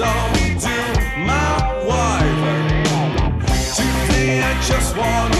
zone to my wife. Today I just want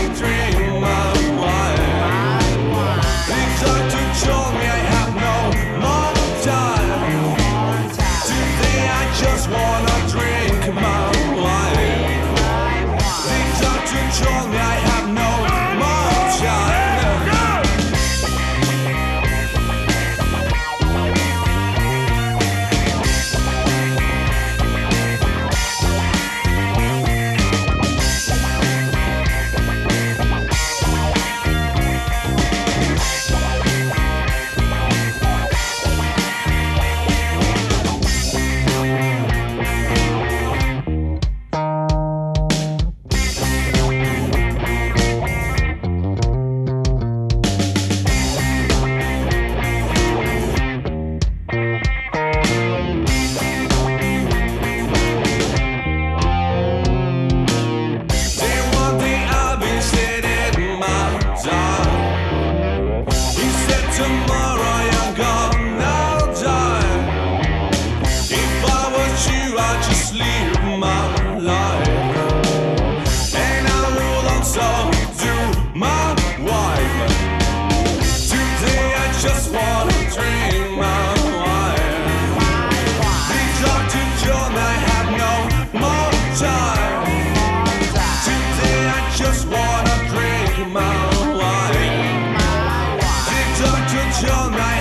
just live my life. And I to my wife. Today I just wanna dream my wife I have no more time. Today I just wanna drink my wine. John, I